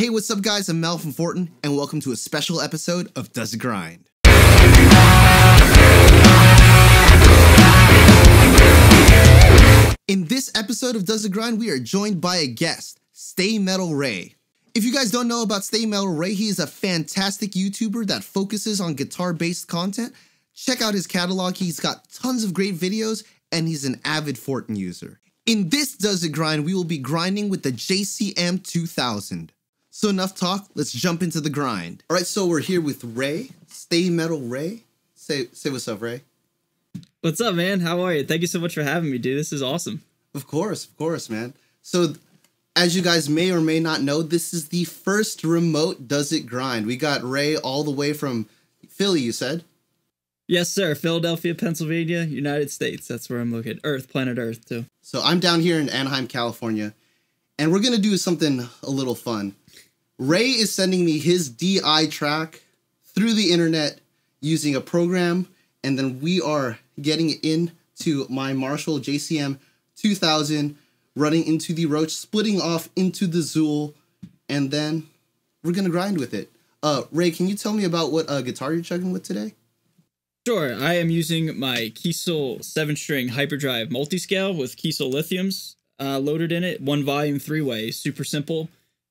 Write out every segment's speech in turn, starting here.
Hey, what's up, guys? I'm Mel from Fortin, and welcome to a special episode of Does It Grind. In this episode of Does It Grind, we are joined by a guest, Stay Metal Ray. If you guys don't know about Stay Metal Ray, he is a fantastic YouTuber that focuses on guitar based content. Check out his catalog, he's got tons of great videos, and he's an avid Fortin user. In this Does It Grind, we will be grinding with the JCM 2000. So enough talk, let's jump into the grind. All right, so we're here with Ray, Stay Metal Ray. Say say what's up, Ray. What's up, man? How are you? Thank you so much for having me, dude. This is awesome. Of course, of course, man. So as you guys may or may not know, this is the first remote Does It Grind. We got Ray all the way from Philly, you said? Yes, sir. Philadelphia, Pennsylvania, United States. That's where I'm located. Earth, planet Earth, too. So I'm down here in Anaheim, California, and we're gonna do something a little fun. Ray is sending me his DI track through the internet using a program, and then we are getting it into my Marshall JCM 2000, running into the Roach, splitting off into the Zuul, and then we're gonna grind with it. Uh, Ray, can you tell me about what uh, guitar you're chugging with today? Sure. I am using my Kiesel 7 string Hyperdrive multiscale with Kiesel lithiums uh, loaded in it. One volume, three way. Super simple.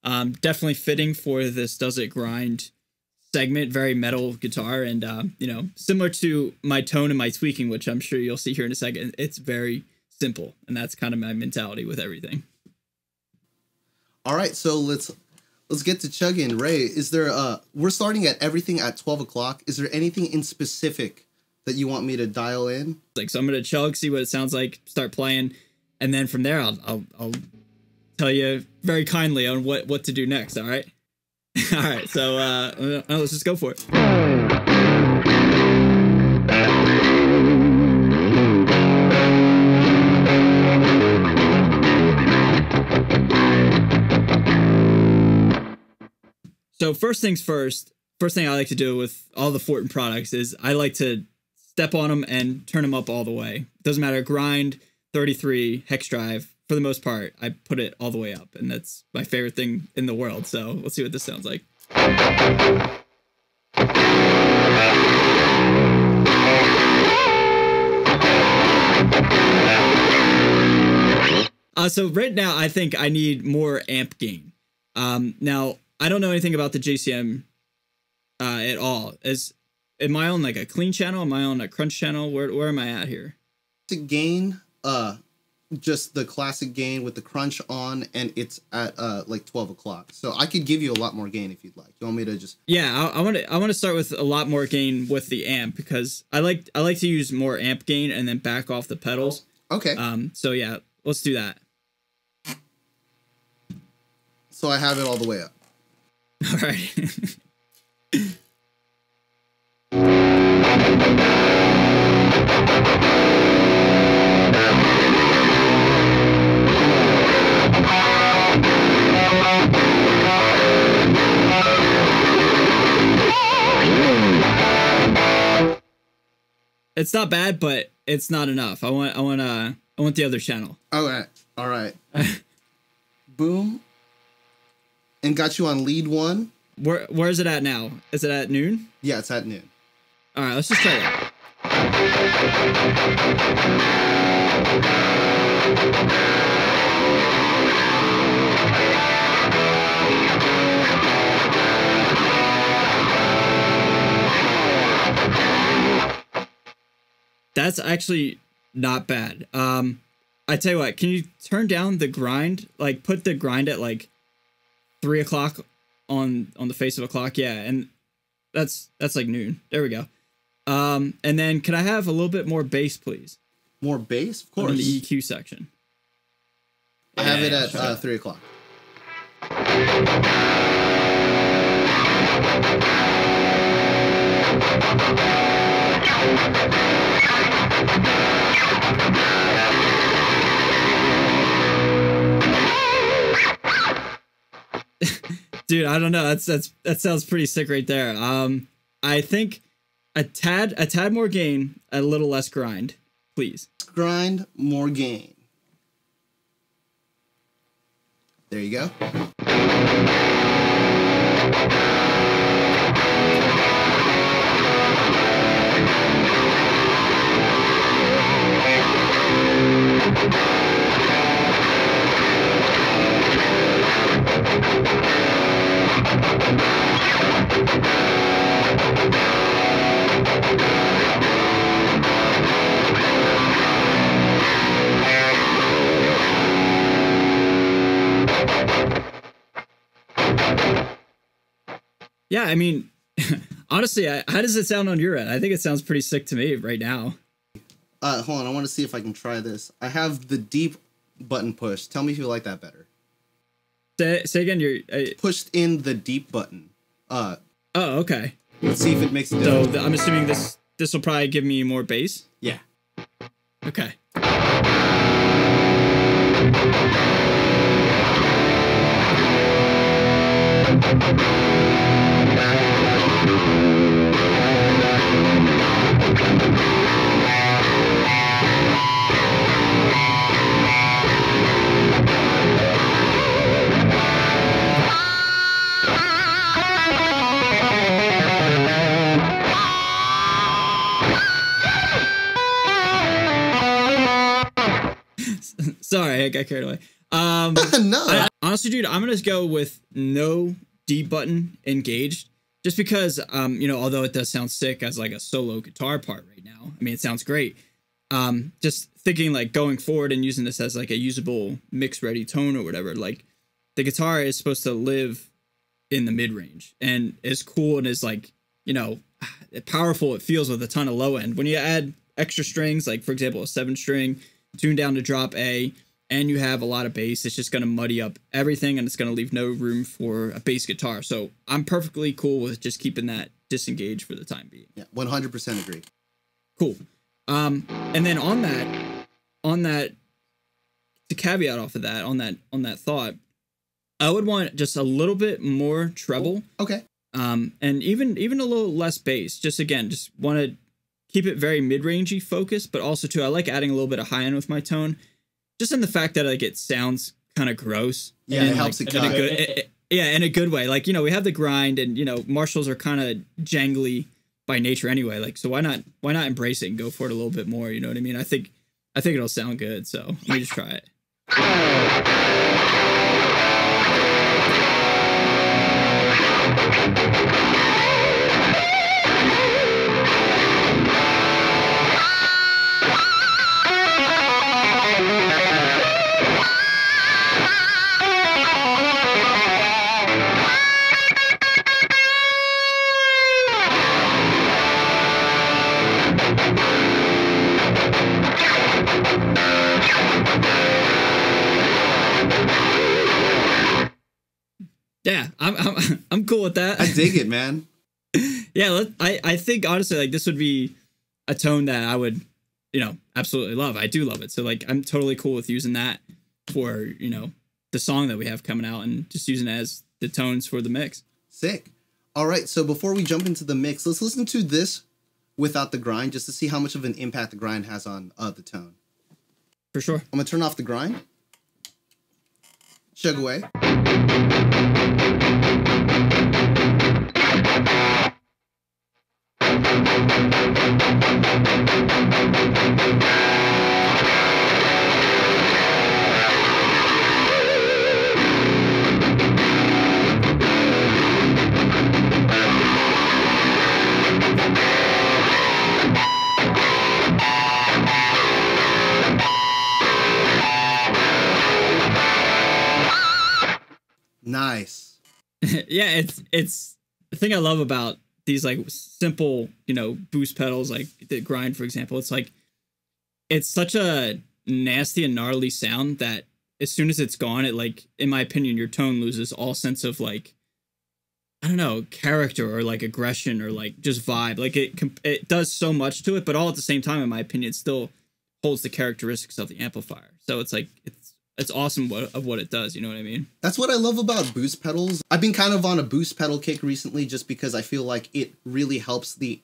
Um, definitely fitting for this Does It Grind segment. Very metal guitar. And, uh, you know, similar to my tone and my tweaking, which I'm sure you'll see here in a second, it's very simple. And that's kind of my mentality with everything. All right, so let's let's get to chugging. Ray, is there uh we're starting at everything at 12 o'clock. Is there anything in specific that you want me to dial in? Like, so I'm going to chug, see what it sounds like, start playing. And then from there, I'll, I'll, I'll tell you very kindly on what, what to do next. All right. all right. So, uh, let's just go for it. So first things first, first thing I like to do with all the Fortin products is I like to step on them and turn them up all the way. Doesn't matter, grind, 33, hex drive, for the most part, I put it all the way up, and that's my favorite thing in the world. So let's see what this sounds like. Uh, so right now, I think I need more amp gain. Um, now, I don't know anything about the JCM uh, at all. Is am I on like a clean channel? Am I on a crunch channel? Where where am I at here? To gain uh just the classic gain with the crunch on and it's at uh like 12 o'clock so i could give you a lot more gain if you'd like you want me to just Yeah, I want to I want to start with a lot more gain with the amp because I like I like to use more amp gain and then back off the pedals. okay Um, so yeah, let's do that. so i have it all the way up All right. it's not bad, but it's not enough. I want I want uh I want the other channel. all right all right boom and got you on lead one Where where is it at now? Is it at noon? yeah it's at noon All right, let's just try that. That's actually not bad. Um, I tell you what, can you turn down the grind? Like, put the grind at like three o'clock on on the face of a clock. Yeah, and that's that's like noon. There we go. Um, and then can I have a little bit more bass, please? more bass of course. In the EQ section. i have it at uh, three o'clock Dude, I don't know. That's that's that sounds pretty sick right there. Um, I think a tad a tad more gain, a little less grind, please. grind more gain There you go. Yeah, I mean, honestly, I, how does it sound on your end? I think it sounds pretty sick to me right now. Uh, hold on, I want to see if I can try this. I have the deep button push. Tell me if you like that better. Say, say again. You're. Uh, Pushed in the deep button. Uh, oh, okay. let's see if it makes a So difference. th- I'm assuming this this will probably give me more bass. yeah. Okay. Sorry, I got carried away. Um, no. I- honestly, dude, I'm gonna go with no D button engaged, just because, um, you know, although it does sound sick as like a solo guitar part right now. I mean, it sounds great. Um, just thinking like going forward and using this as like a usable mix ready tone or whatever. Like, the guitar is supposed to live in the mid range, and as cool and as like you know powerful it feels with a ton of low end. When you add extra strings, like for example a seven string, tuned down to drop A, and you have a lot of bass, it's just gonna muddy up everything, and it's gonna leave no room for a bass guitar. So I'm perfectly cool with just keeping that disengaged for the time being. yeah, 100% agree. Cool. Um, and then on that, on that, to caveat off of that, on that, on that thought, I would want just a little bit more treble Okay. um, and even even a little less bass. Just again, just want to keep it very mid rangey focused, but also too, I like adding a little bit of high end with my tone, just in the fact that like it sounds kind of gross. Yeah, and, it helps like, it in a cut. good, it- it- yeah, in a good way. Like you know, we have the grind, and you know, Marshalls are kind of jangly by nature anyway. Like, so why not why not embrace it and go for it a little bit more? You know what I mean? I think I think it'll sound good. So let me just try it. Yeah, I'm I'm, I'm cool with that. I dig it, man. yeah, let, I I think honestly like this would be a tone that I would you know absolutely love. I do love it. So like I'm totally cool with using that for you know the song that we have coming out and just using it as the tones for the mix. Sick. All right, so before we jump into the mix, let's listen to this without the grind just to see how much of an impact the grind has on uh, the tone. For sure. I'm gonna turn off the grind. Chug away. Nice. yeah, it's it's the thing I love about these like simple, you know, boost pedals like the grind for example. It's like it's such a nasty and gnarly sound that as soon as it's gone, it like in my opinion, your tone loses all sense of like I don't know, character or like aggression or like just vibe. Like it it does so much to it, but all at the same time in my opinion, it still holds the characteristics of the amplifier. So it's like it's it's awesome what, of what it does, you know what I mean? That's what I love about boost pedals. I've been kind of on a boost pedal kick recently just because I feel like it really helps the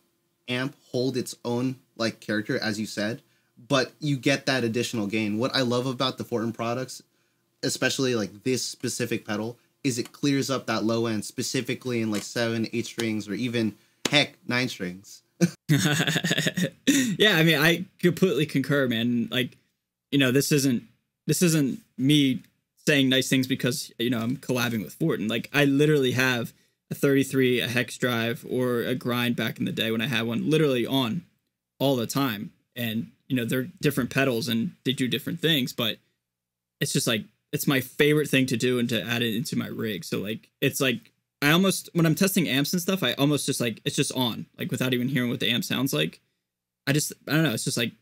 amp hold its own like character as you said, but you get that additional gain. What I love about the Fortin products, especially like this specific pedal, is it clears up that low end specifically in like 7, 8 strings or even heck 9 strings. yeah, I mean, I completely concur, man. Like, you know, this isn't this isn't me saying nice things because you know I'm collabing with Fortin. Like, I literally have a 33, a hex drive, or a grind back in the day when I had one, literally on all the time. And you know, they're different pedals and they do different things, but it's just like it's my favorite thing to do and to add it into my rig. So like, it's like I almost when I'm testing amps and stuff, I almost just like it's just on, like without even hearing what the amp sounds like. I just I don't know. It's just like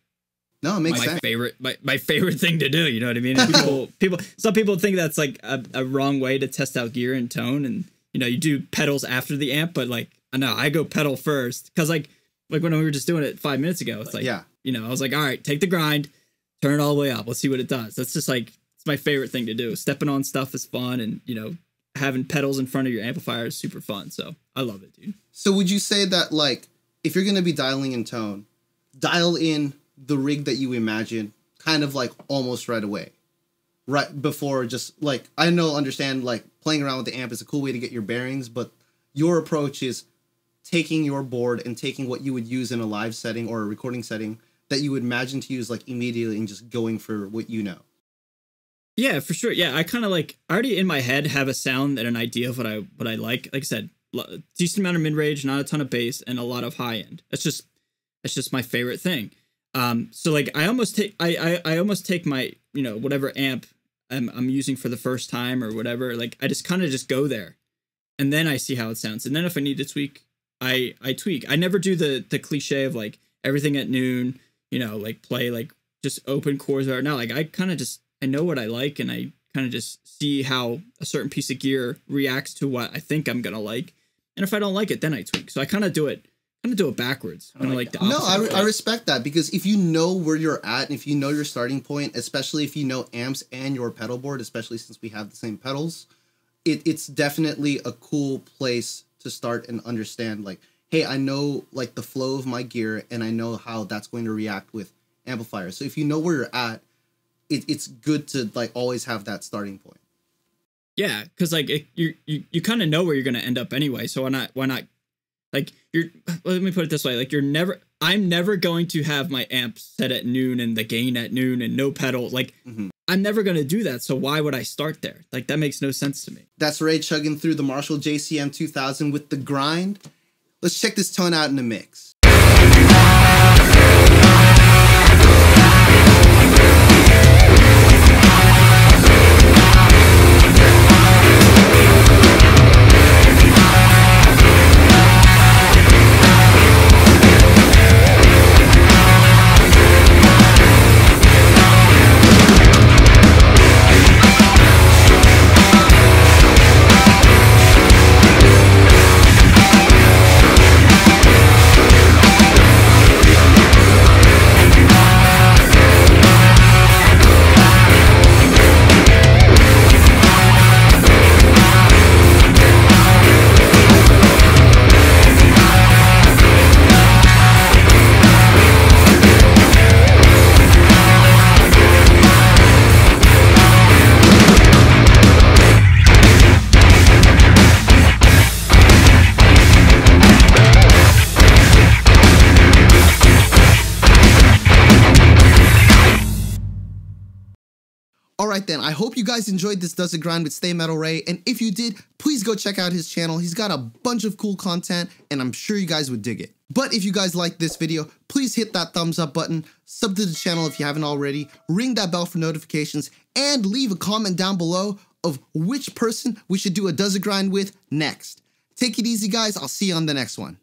no, it makes my sense. favorite my, my favorite thing to do. You know what I mean? And people people some people think that's like a, a wrong way to test out gear and tone, and you know you do pedals after the amp, but like I know I go pedal first because like like when we were just doing it five minutes ago, it's like Yeah. you know I was like all right, take the grind, turn it all the way up, let's see what it does. That's just like it's my favorite thing to do. Stepping on stuff is fun, and you know having pedals in front of your amplifier is super fun. So I love it, dude. So would you say that like if you're gonna be dialing in tone, dial in the rig that you imagine kind of like almost right away. Right before just like I know understand like playing around with the amp is a cool way to get your bearings, but your approach is taking your board and taking what you would use in a live setting or a recording setting that you would imagine to use like immediately and just going for what you know. Yeah, for sure. Yeah, I kind of like already in my head have a sound and an idea of what I what I like. Like I said, decent amount of mid range, not a ton of bass, and a lot of high end. That's just that's just my favorite thing. Um, so like I almost take I, I I almost take my you know whatever amp I'm I'm using for the first time or whatever. Like I just kind of just go there, and then I see how it sounds, and then if I need to tweak, I I tweak. I never do the the cliche of like everything at noon. You know, like play like just open chords right now. Like I kind of just I know what I like, and I kind of just see how a certain piece of gear reacts to what I think I'm gonna like. And if I don't like it, then I tweak. So I kind of do it, kind of do it backwards. Kind of like, the No, I, re- I respect that because if you know where you're at and if you know your starting point, especially if you know amps and your pedal board, especially since we have the same pedals, it, it's definitely a cool place to start and understand like, hey, I know like the flow of my gear and I know how that's going to react with amplifiers. So if you know where you're at, it, it's good to like always have that starting point. Yeah, because like it, you you you kind of know where you're gonna end up anyway. So why not why not like you're let me put it this way like you're never I'm never going to have my amp set at noon and the gain at noon and no pedal like Mhm. I'm never gonna do that. So why would I start there? Like that makes no sense to me. That's Ray chugging through the Marshall JCM 2000 with the grind. Let's check this tone out in the mix. right then, I hope you guys enjoyed this Does It Grind with Stay Metal Ray, and if you did, please go check out his channel. He's got a bunch of cool content, and I'm sure you guys would dig it. But if you guys liked this video, please hit that thumbs up button, sub to the channel if you haven't already, ring that bell for notifications, and leave a comment down below of which person we should do a Does It Grind with next. Take it easy, guys. I'll see you on the next one.